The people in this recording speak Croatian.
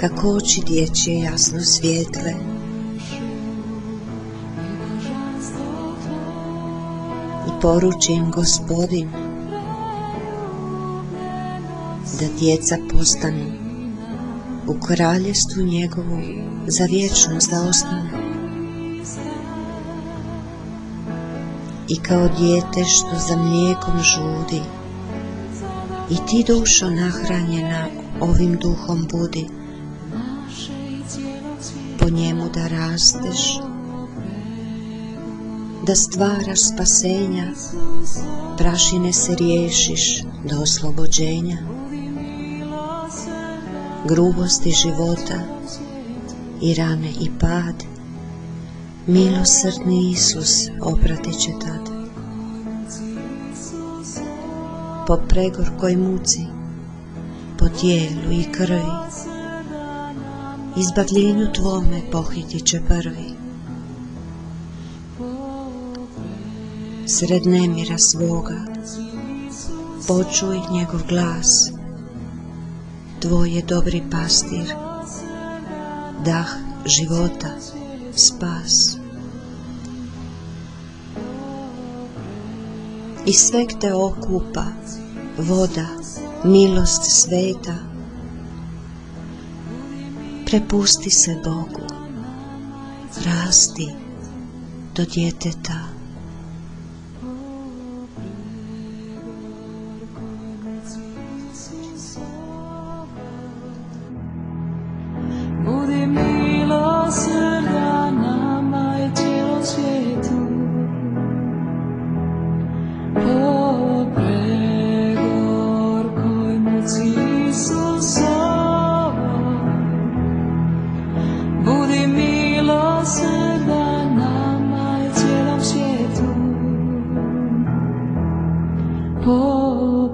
Kako oči dječje jasno svijetle, i poruči im gospodin da djeca postanu u kraljestvu njegovu za vječnost da ostanu. I kao dijete što za mlijekom žudi, i ti dušo nahranjena ovim duhom budi, po njemu da rasteš, da stvaraš spasenja, prašine se riješiš do oslobođenja, grubosti života i rane i pad, milosrdni Isus opratit će tad. Po pregorkoj muci, po tijelu i krvi, izbavljenju tvome pohitit će prvi. Sred nemira svoga, počuj njegov glas, tvoj je dobri pastir, dah života, spas. I sveg te okupa, voda, milost sveta, prepusti se Bogu, rasti do djeteta. Po